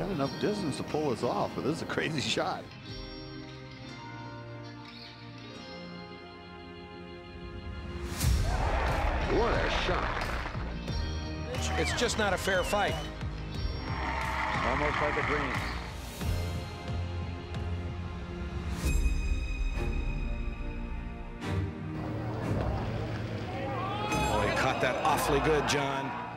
got enough distance to pull this off, but this is a crazy shot. What a shot. It's just not a fair fight. Almost like a dream. Oh, he caught that awfully good, John.